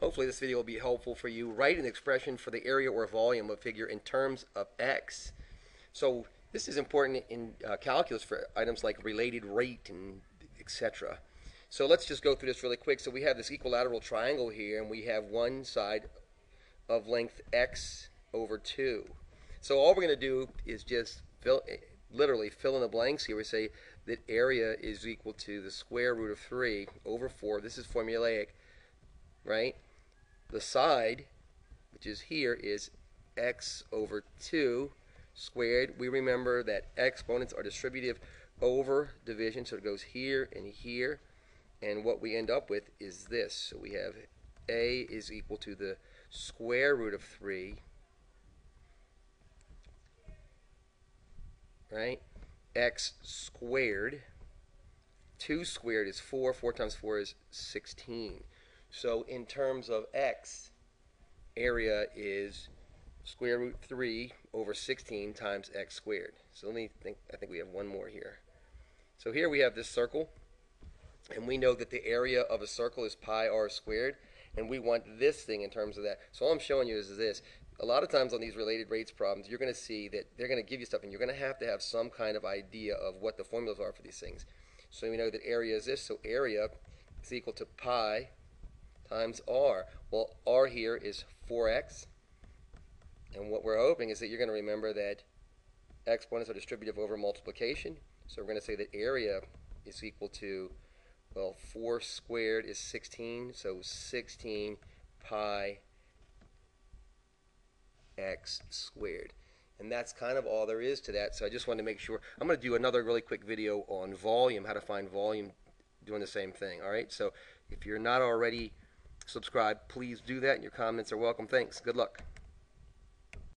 hopefully this video will be helpful for you. Write an expression for the area or volume of figure in terms of x. So this is important in uh, calculus for items like related rate and etc. So let's just go through this really quick. So we have this equilateral triangle here, and we have one side of length x over 2. So all we're going to do is just fill, literally fill in the blanks here. We say that area is equal to the square root of 3 over 4. This is formulaic, right? The side, which is here, is x over 2 squared. We remember that exponents are distributive over division, so it goes here and here. And what we end up with is this. So we have a is equal to the square root of 3, right? x squared. 2 squared is 4. 4 times 4 is 16. So in terms of x, area is square root 3 over 16 times x squared. So let me think, I think we have one more here. So here we have this circle, and we know that the area of a circle is pi r squared, and we want this thing in terms of that. So all I'm showing you is this. A lot of times on these related rates problems, you're going to see that they're going to give you stuff, and you're going to have to have some kind of idea of what the formulas are for these things. So we know that area is this, so area is equal to pi times r. Well, r here is 4x, and what we're hoping is that you're going to remember that exponents are distributive over multiplication. So we're going to say that area is equal to, well, 4 squared is 16, so 16 pi x squared. And that's kind of all there is to that. So I just wanted to make sure. I'm going to do another really quick video on volume, how to find volume doing the same thing. All right. So if you're not already subscribed, please do that. Your comments are welcome. Thanks. Good luck.